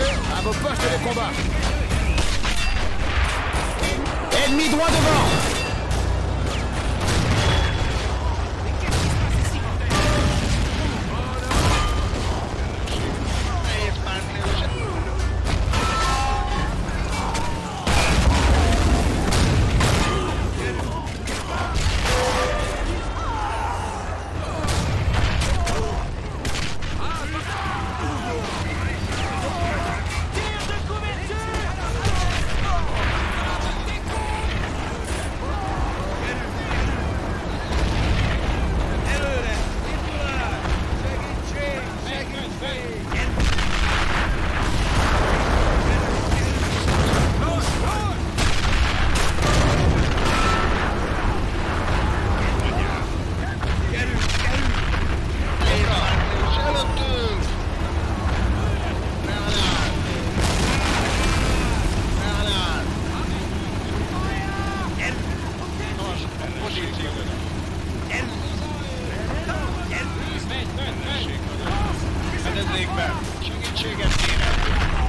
à vos postes de combat. Ennemi droit devant sure you got a DNA.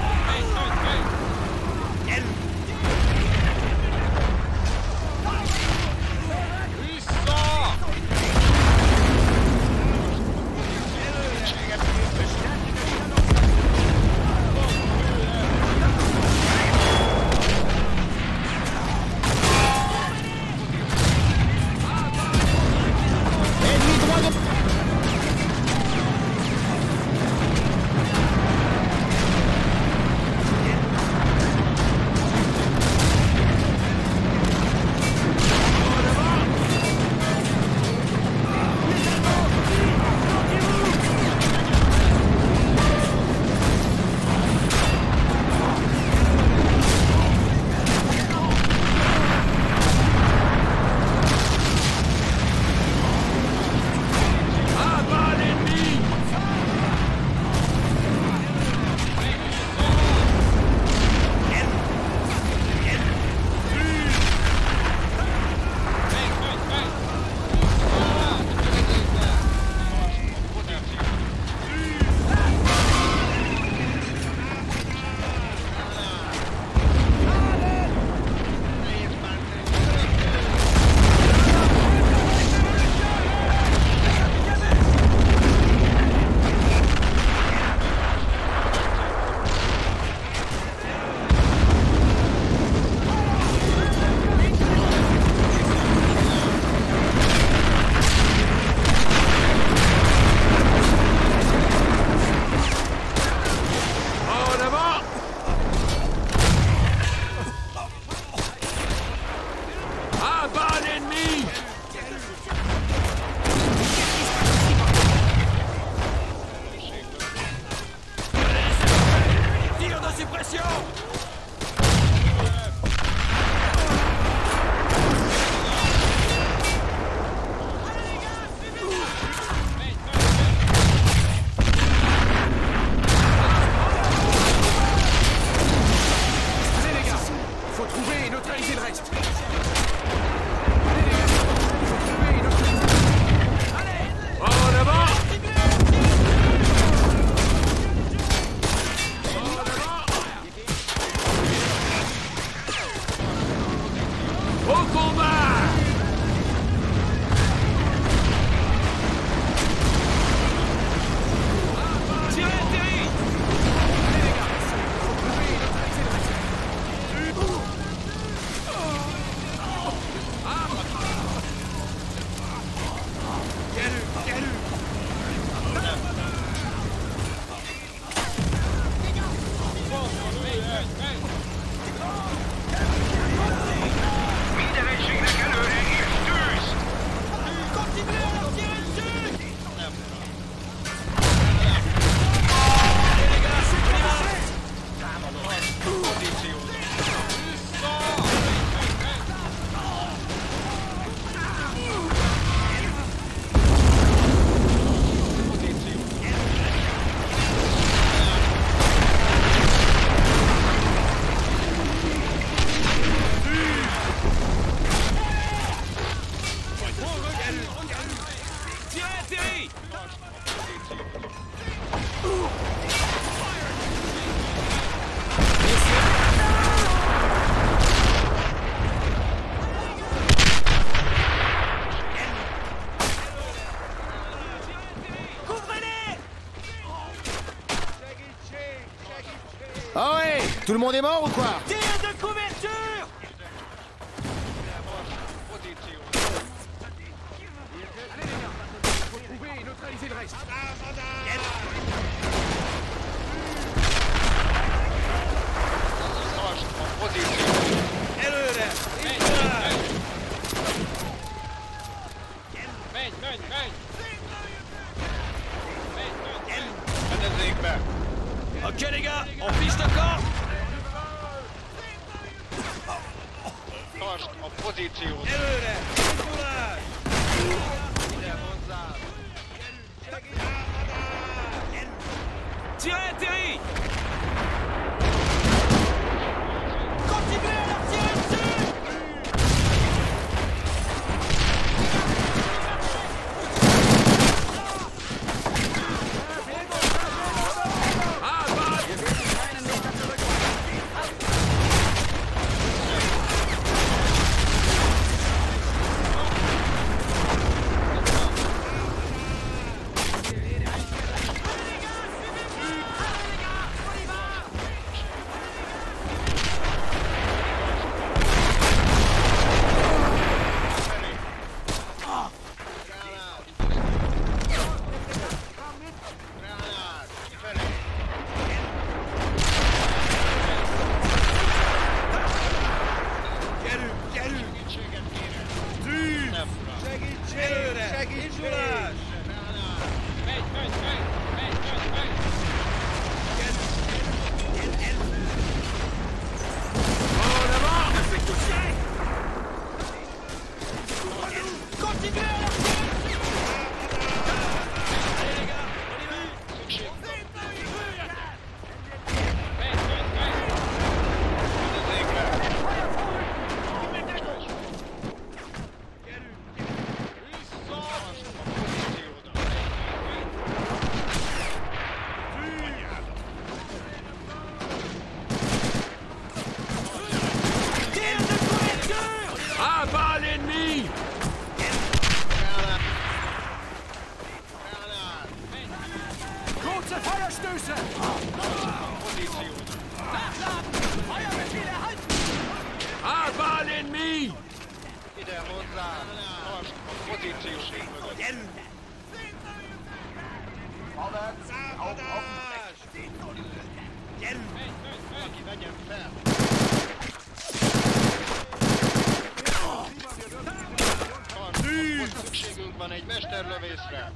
Oh ouais Tout le monde est mort ou quoi de couverture trouver et neutraliser le reste. Tartsd a pozíciót. Előre! Indulás! Menj, menj, menj! Menj, menj, menj! Fedezzék be. Ok les gars, on fiche le camp Tartsd a pozíciót. Előre! Indulás! Tirez, atterri Kurze Feuerstöße! Pozíciót. À bas l'ennemi Ide hozzá. Tartsd a pozíciót mögött. Valaki vegyen fel. Tartsd, szükségünk van egy mesterlövészre.